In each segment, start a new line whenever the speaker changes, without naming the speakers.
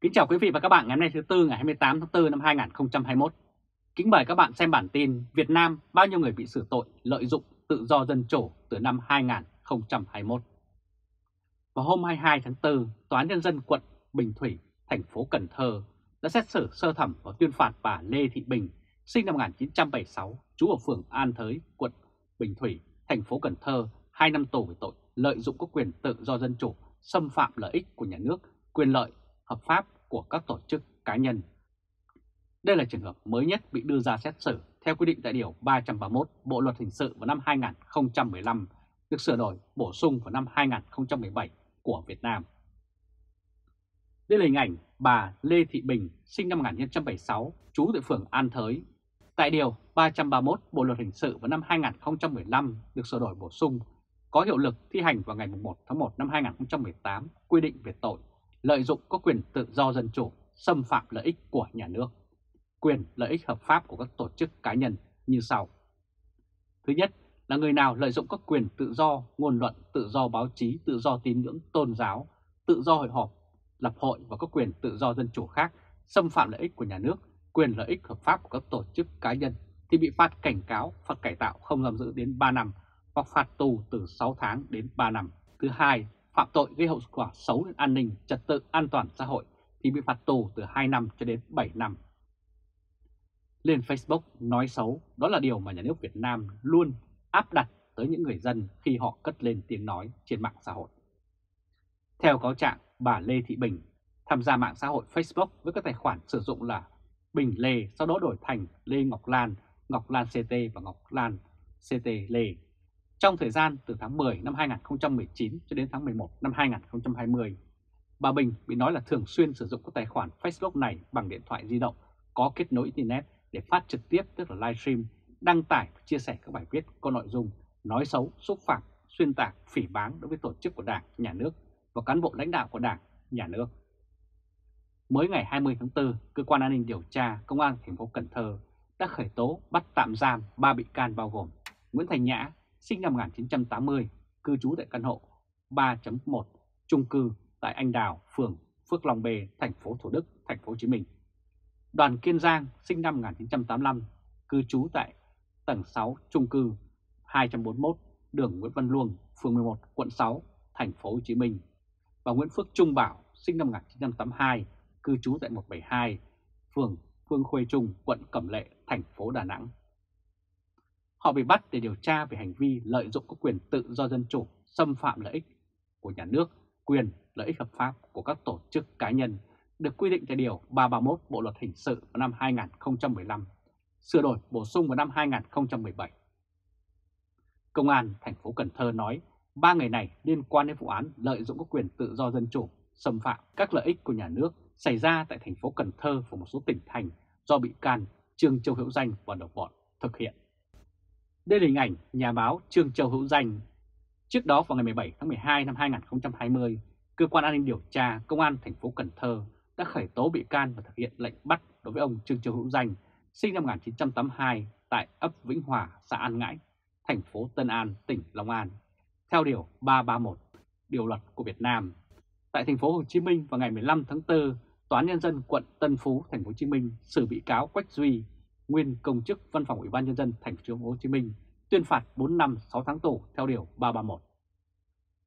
Kính chào quý vị và các bạn ngày hôm nay thứ Tư ngày 28 tháng 4 năm 2021. Kính mời các bạn xem bản tin Việt Nam bao nhiêu người bị xử tội lợi dụng tự do dân chủ từ năm 2021. Vào hôm 22 tháng 4, Tòa án Nhân dân quận Bình Thủy, thành phố Cần Thơ đã xét xử sơ thẩm và tuyên phạt bà Lê Thị Bình, sinh năm 1976, trú ở phường An Thới, quận Bình Thủy, thành phố Cần Thơ, 2 năm tù về tội lợi dụng các quyền tự do dân chủ, xâm phạm lợi ích của nhà nước, quyền lợi hợp pháp của các tổ chức cá nhân. Đây là trường hợp mới nhất bị đưa ra xét xử theo quy định tại Điều 331 Bộ Luật Hình sự vào năm 2015, được sửa đổi bổ sung vào năm 2017 của Việt Nam. Đây là hình ảnh bà Lê Thị Bình, sinh năm 1976, trú tại phường An Thới. Tại Điều 331 Bộ Luật Hình sự vào năm 2015 được sửa đổi bổ sung, có hiệu lực thi hành vào ngày 1 tháng 1 năm 2018, quy định về tội lợi dụng có quyền tự do dân chủ, xâm phạm lợi ích của nhà nước, quyền lợi ích hợp pháp của các tổ chức cá nhân như sau. Thứ nhất là người nào lợi dụng các quyền tự do, ngôn luận, tự do báo chí, tự do tín ngưỡng tôn giáo, tự do hội họp, lập hội và các quyền tự do dân chủ khác, xâm phạm lợi ích của nhà nước, quyền lợi ích hợp pháp của các tổ chức cá nhân thì bị phạt cảnh cáo, phạt cải tạo không giam giữ đến 3 năm hoặc phạt tù từ 6 tháng đến 3 năm. Thứ hai phạm tội gây hậu quả xấu đến an ninh, trật tự, an toàn xã hội thì bị phạt tù từ 2 năm cho đến 7 năm. Lên Facebook nói xấu, đó là điều mà nhà nước Việt Nam luôn áp đặt tới những người dân khi họ cất lên tiếng nói trên mạng xã hội. Theo cáo trạng, bà Lê Thị Bình tham gia mạng xã hội Facebook với các tài khoản sử dụng là Bình Lê, sau đó đổi thành Lê Ngọc Lan, Ngọc Lan CT và Ngọc Lan CT Lê trong thời gian từ tháng 10 năm 2019 cho đến tháng 11 năm 2020, bà Bình bị nói là thường xuyên sử dụng các tài khoản Facebook này bằng điện thoại di động có kết nối Internet để phát trực tiếp tức là livestream, đăng tải và chia sẻ các bài viết có nội dung nói xấu, xúc phạm, xuyên tạc, phỉ báng đối với tổ chức của Đảng, Nhà nước và cán bộ lãnh đạo của Đảng, Nhà nước. Mới ngày 20 tháng 4, Cơ quan An ninh Điều tra Công an thành phố Cần Thơ đã khởi tố bắt tạm giam 3 bị can bao gồm Nguyễn Thành Nhã, sinh năm 1980, cư trú tại căn hộ 3.1 chung cư tại Anh Đào, phường Phước Long B, thành phố Thủ Đức, thành phố Hồ Chí Minh. Đoàn Kiên Giang, sinh năm 1985, cư trú tại tầng 6 chung cư 241, đường Nguyễn Văn Luông, phường 11, quận 6, thành phố Hồ Chí Minh. Và Nguyễn Phước Trung Bảo, sinh năm 1982, cư trú tại 172, phường Phương Khuê Trung, quận Cẩm Lệ, thành phố Đà Nẵng. Họ bị bắt để điều tra về hành vi lợi dụng các quyền tự do dân chủ, xâm phạm lợi ích của nhà nước, quyền lợi ích hợp pháp của các tổ chức cá nhân được quy định tại Điều 331 Bộ Luật Hình sự vào năm 2015, sửa đổi bổ sung vào năm 2017. Công an thành phố Cần Thơ nói ba người này liên quan đến vụ án lợi dụng các quyền tự do dân chủ, xâm phạm các lợi ích của nhà nước xảy ra tại thành phố Cần Thơ và một số tỉnh thành do bị can Trương Châu Hữu Danh và đồng bọn thực hiện. Đây là hình ảnh nhà báo Trương Châu Hữu Danh. Trước đó vào ngày 17 tháng 12 năm 2020, Cơ quan An ninh Điều tra Công an thành phố Cần Thơ đã khởi tố bị can và thực hiện lệnh bắt đối với ông Trương Châu Hữu Danh, sinh năm 1982 tại ấp Vĩnh Hòa, xã An Ngãi, thành phố Tân An, tỉnh Long An, theo Điều 331, Điều luật của Việt Nam. Tại thành phố Hồ Chí Minh vào ngày 15 tháng 4, Tòa án Nhân dân quận Tân Phú, thành phố Hồ Chí Minh xử bị cáo Quách Duy, nguyên công chức Văn phòng Ủy ban nhân dân thành phố Hồ Chí Minh tuyên phạt 4 năm 6 tháng tù theo điều 331.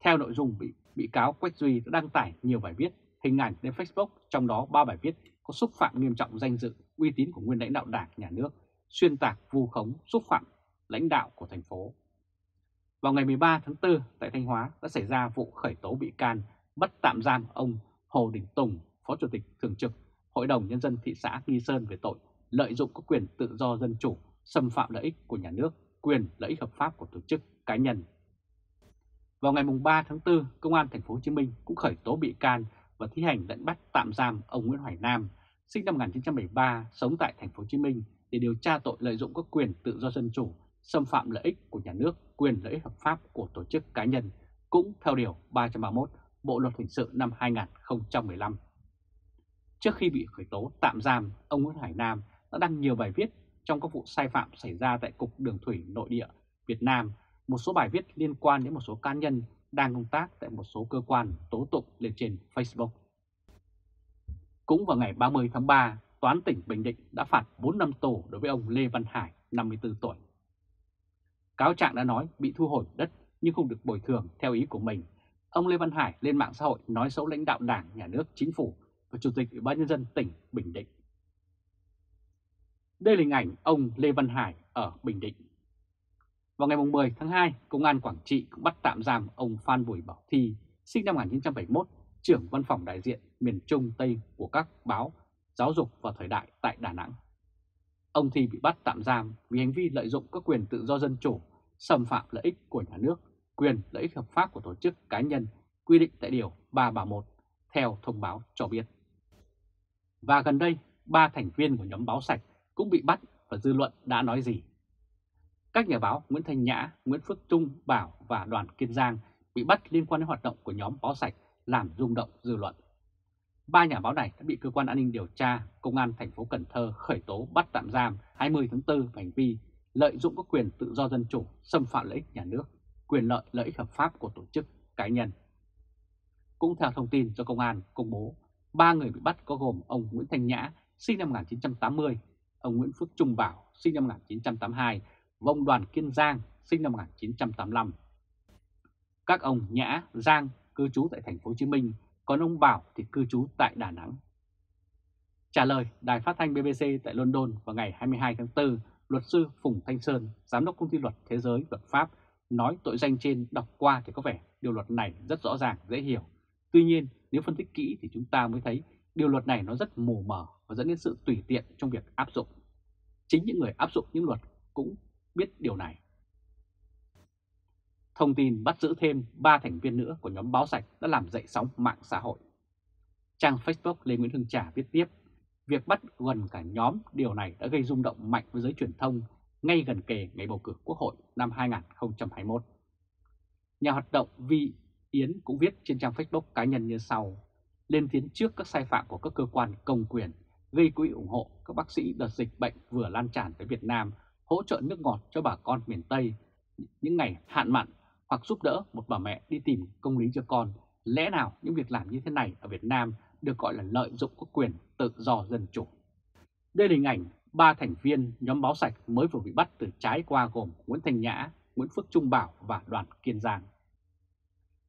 Theo nội dung bị bị cáo Quách Duy đã đăng tải nhiều bài viết, hình ảnh lên Facebook, trong đó ba bài viết có xúc phạm nghiêm trọng danh dự, uy tín của nguyên lãnh đạo Đảng, Nhà nước, xuyên tạc, vu khống, xúc phạm lãnh đạo của thành phố. Vào ngày 13 tháng 4 tại Thanh Hóa đã xảy ra vụ khởi tố bị can bắt tạm giam ông Hồ Đình Tùng, Phó Chủ tịch Thường trực Hội đồng Nhân dân thị xã Nghi Sơn về tội lợi dụng các quyền tự do dân chủ, xâm phạm lợi ích của nhà nước, quyền lợi ích hợp pháp của tổ chức cá nhân. Vào ngày 3 tháng 4, Công an thành phố Hồ Chí Minh cũng khởi tố bị can và thi hành lệnh bắt tạm giam ông Nguyễn Hoài Nam, sinh năm 1973, sống tại thành phố Hồ Chí Minh để điều tra tội lợi dụng các quyền tự do dân chủ, xâm phạm lợi ích của nhà nước, quyền lợi ích hợp pháp của tổ chức cá nhân, cũng theo điều 331 Bộ luật hình sự năm 2015. Trước khi bị khởi tố tạm giam, ông Nguyễn Hải Nam đã đăng nhiều bài viết trong các vụ sai phạm xảy ra tại Cục Đường Thủy Nội địa Việt Nam, một số bài viết liên quan đến một số cá nhân đang công tác tại một số cơ quan tố tụng lên trên Facebook. Cũng vào ngày 30 tháng 3, Toán tỉnh Bình Định đã phạt 4 năm tù đối với ông Lê Văn Hải, 54 tuổi. Cáo trạng đã nói bị thu hồi đất nhưng không được bồi thường theo ý của mình. Ông Lê Văn Hải lên mạng xã hội nói xấu lãnh đạo đảng, nhà nước, chính phủ và Chủ tịch Ủy ban Nhân dân tỉnh Bình Định. Đây là hình ảnh ông Lê Văn Hải ở Bình Định. Vào ngày 10 tháng 2, Công an Quảng Trị cũng bắt tạm giam ông Phan Bùi Bảo Thi, sinh năm 1971, trưởng văn phòng đại diện miền Trung Tây của các báo giáo dục và thời đại tại Đà Nẵng. Ông Thi bị bắt tạm giam vì hành vi lợi dụng các quyền tự do dân chủ, xâm phạm lợi ích của nhà nước, quyền lợi ích hợp pháp của tổ chức cá nhân quy định tại Điều 331 theo thông báo cho biết. Và gần đây, ba thành viên của nhóm báo sạch cũng bị bắt và dư luận đã nói gì? Các nhà báo Nguyễn Thanh Nhã, Nguyễn Phước Trung, Bảo và Đoàn Kiên Giang bị bắt liên quan đến hoạt động của nhóm báo sạch làm rung động dư luận. Ba nhà báo này đã bị cơ quan an ninh điều tra Công an thành phố Cần Thơ khởi tố bắt tạm giam 20 tháng 4 về hành vi lợi dụng các quyền tự do dân chủ, xâm phạm lợi ích nhà nước, quyền lợi lợi ích hợp pháp của tổ chức cá nhân. Cũng theo thông tin do công an công bố, ba người bị bắt có gồm ông Nguyễn Thanh Nhã, sinh năm 1980, ông Nguyễn Phước Trung Bảo, sinh năm 1982 và ông Đoàn Kiên Giang, sinh năm 1985. Các ông Nhã, Giang cư trú tại thành phố Hồ Chí Minh, còn ông Bảo thì cư trú tại Đà Nẵng. Trả lời Đài Phát thanh BBC tại London vào ngày 22 tháng 4, luật sư Phùng Thanh Sơn, giám đốc công ty luật thế giới luật pháp, nói tội danh trên đọc qua thì có vẻ điều luật này rất rõ ràng, dễ hiểu. Tuy nhiên, nếu phân tích kỹ thì chúng ta mới thấy điều luật này nó rất mù mờ và dẫn đến sự tùy tiện trong việc áp dụng. Chính những người áp dụng những luật cũng biết điều này. Thông tin bắt giữ thêm 3 thành viên nữa của nhóm báo sạch đã làm dậy sóng mạng xã hội. Trang Facebook Lê Nguyễn Hưng Trà viết tiếp, việc bắt gần cả nhóm điều này đã gây rung động mạnh với giới truyền thông ngay gần kề ngày bầu cử Quốc hội năm 2021. Nhà hoạt động Vi Yến cũng viết trên trang Facebook cá nhân như sau, lên tiếng trước các sai phạm của các cơ quan công quyền, gây quỹ ủng hộ các bác sĩ đợt dịch bệnh vừa lan tràn tới Việt Nam, hỗ trợ nước ngọt cho bà con miền Tây những ngày hạn mặn hoặc giúp đỡ một bà mẹ đi tìm công lý cho con. Lẽ nào những việc làm như thế này ở Việt Nam được gọi là lợi dụng các quyền tự do dân chủ? Đây là hình ảnh ba thành viên nhóm báo sạch mới vừa bị bắt từ trái qua gồm Nguyễn Thanh Nhã, Nguyễn Phước Trung Bảo và Đoàn Kiên Giang.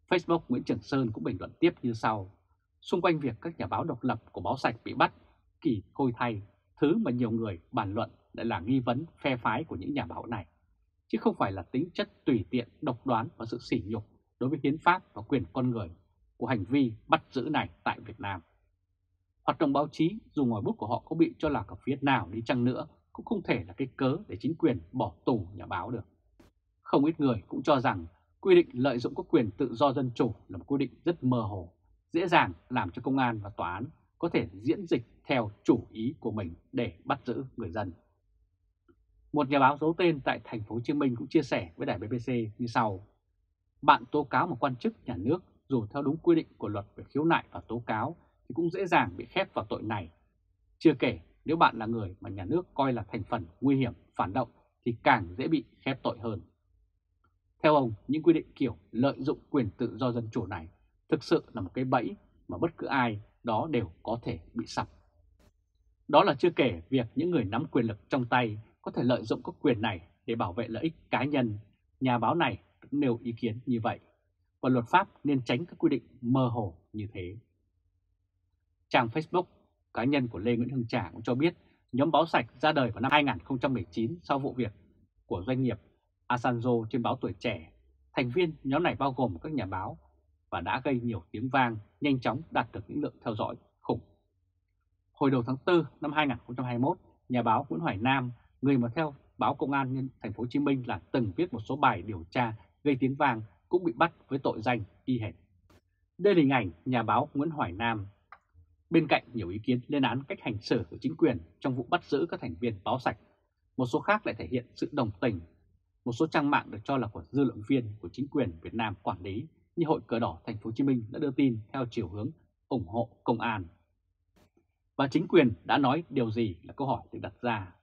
Facebook Nguyễn Trường Sơn cũng bình luận tiếp như sau. Xung quanh việc các nhà báo độc lập của báo sạch bị bắt, kỳ khôi thay, thứ mà nhiều người bàn luận lại là nghi vấn phe phái của những nhà báo này chứ không phải là tính chất tùy tiện, độc đoán và sự sỉ nhục đối với hiến pháp và quyền con người của hành vi bắt giữ này tại Việt Nam. Hoạt động báo chí dù ngòi bút của họ có bị cho là ở phía nào đi chăng nữa cũng không thể là cái cớ để chính quyền bỏ tù nhà báo được. Không ít người cũng cho rằng quy định lợi dụng các quyền tự do dân chủ là một quy định rất mơ hồ, dễ dàng làm cho công an và tòa án có thể diễn dịch theo chủ ý của mình để bắt giữ người dân. Một nhà báo giấu tên tại thành phố Hồ Chí Minh cũng chia sẻ với đài BBC như sau: Bạn tố cáo một quan chức nhà nước dù theo đúng quy định của luật về khiếu nại và tố cáo thì cũng dễ dàng bị khép vào tội này. Chưa kể nếu bạn là người mà nhà nước coi là thành phần nguy hiểm, phản động thì càng dễ bị khép tội hơn. Theo ông, những quy định kiểu lợi dụng quyền tự do dân chủ này thực sự là một cái bẫy mà bất cứ ai đó đều có thể bị sập. Đó là chưa kể việc những người nắm quyền lực trong tay có thể lợi dụng các quyền này để bảo vệ lợi ích cá nhân, nhà báo này cũng nêu ý kiến như vậy, và luật pháp nên tránh các quy định mơ hồ như thế. Trang Facebook cá nhân của Lê Nguyễn Hưng Trà cũng cho biết nhóm báo sạch ra đời vào năm 2019 sau vụ việc của doanh nghiệp Asanzo trên báo Tuổi Trẻ. Thành viên nhóm này bao gồm các nhà báo và đã gây nhiều tiếng vang, nhanh chóng đạt được những lượng theo dõi khủng. Hồi đầu tháng 4 năm 2021, nhà báo Nguyễn Hoài Nam người mà theo báo Công an nhân thành phố Hồ Chí Minh là từng viết một số bài điều tra gây tiếng vang cũng bị bắt với tội danh y hệt. Đây là hình ảnh nhà báo Nguyễn Hoài Nam. Bên cạnh nhiều ý kiến lên án cách hành xử của chính quyền trong vụ bắt giữ các thành viên báo sạch, một số khác lại thể hiện sự đồng tình. Một số trang mạng được cho là của dư luận viên của chính quyền Việt Nam quản lý như Hội Cờ Đỏ Thành phố Hồ Chí Minh đã đưa tin theo chiều hướng ủng hộ công an. Và chính quyền đã nói điều gì là câu hỏi được đặt ra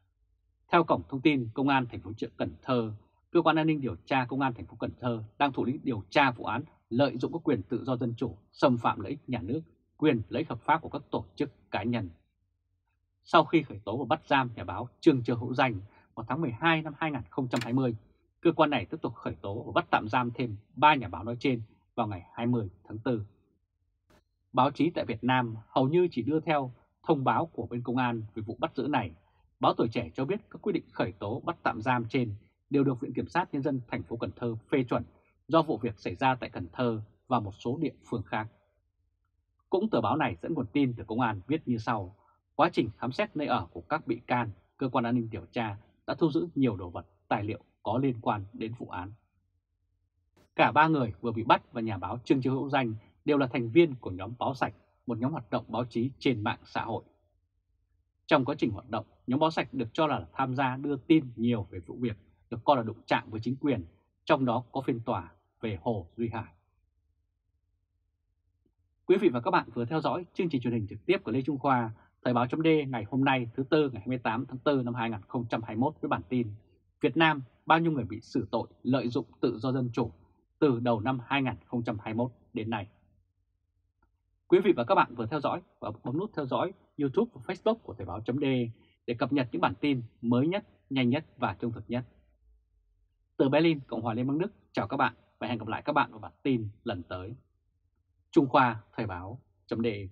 theo cổng thông tin Công an thành phố Cần Thơ, cơ quan an ninh điều tra Công an thành phố Cần Thơ đang Thụ lý điều tra vụ án lợi dụng các quyền tự do dân chủ, xâm phạm lợi ích nhà nước, quyền lấy hợp pháp của các tổ chức cá nhân. Sau khi khởi tố và bắt giam nhà báo Trương Trơ Hữu Danh vào tháng 12 năm 2020, cơ quan này tiếp tục khởi tố và bắt tạm giam thêm 3 nhà báo nói trên vào ngày 20 tháng 4. Báo chí tại Việt Nam hầu như chỉ đưa theo thông báo của bên công an về vụ bắt giữ này. Báo Tuổi Trẻ cho biết các quyết định khởi tố bắt tạm giam trên đều được Viện Kiểm sát Nhân dân thành phố Cần Thơ phê chuẩn do vụ việc xảy ra tại Cần Thơ và một số địa phương khác. Cũng tờ báo này dẫn nguồn tin từ công an viết như sau. Quá trình khám xét nơi ở của các bị can, cơ quan an ninh điều tra đã thu giữ nhiều đồ vật, tài liệu có liên quan đến vụ án. Cả ba người vừa bị bắt và nhà báo Trương Chiêu Hữu Danh đều là thành viên của nhóm Báo Sạch, một nhóm hoạt động báo chí trên mạng xã hội. Trong quá trình hoạt động, nhóm Báo Sạch được cho là tham gia đưa tin nhiều về vụ việc được coi là đụng chạm với chính quyền, trong đó có phiên tòa về Hồ Duy Hải. Quý vị và các bạn vừa theo dõi chương trình truyền hình trực tiếp của Lê Trung Khoa, Thời báo chấm ngày hôm nay thứ Tư ngày 28 tháng 4 năm 2021 với bản tin Việt Nam bao nhiêu người bị xử tội lợi dụng tự do dân chủ từ đầu năm 2021 đến nay. Quý vị và các bạn vừa theo dõi và bấm nút theo dõi YouTube và Facebook của Thời Báo .de để cập nhật những bản tin mới nhất, nhanh nhất và trung thực nhất. Từ Berlin, Cộng hòa Liên bang Đức, chào các bạn và hẹn gặp lại các bạn vào bản tin lần tới. Trung Khoa Thời báo .de.